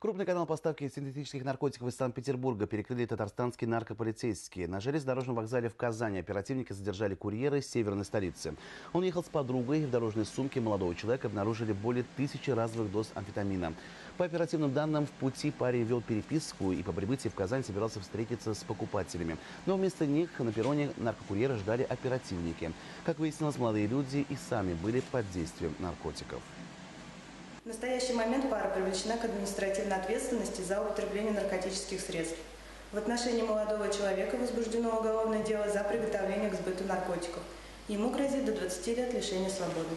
Крупный канал поставки синтетических наркотиков из Санкт-Петербурга перекрыли татарстанские наркополицейские. На железнодорожном вокзале в Казани оперативники задержали курьера из северной столицы. Он ехал с подругой, и в дорожной сумке молодого человека обнаружили более тысячи разовых доз амфетамина. По оперативным данным, в пути парень вел переписку и по прибытии в Казань собирался встретиться с покупателями. Но вместо них на перроне наркокурьера ждали оперативники. Как выяснилось, молодые люди и сами были под действием наркотиков. В настоящий момент пара привлечена к административной ответственности за употребление наркотических средств. В отношении молодого человека возбуждено уголовное дело за приготовление к сбыту наркотиков. Ему грозит до 20 лет лишения свободы.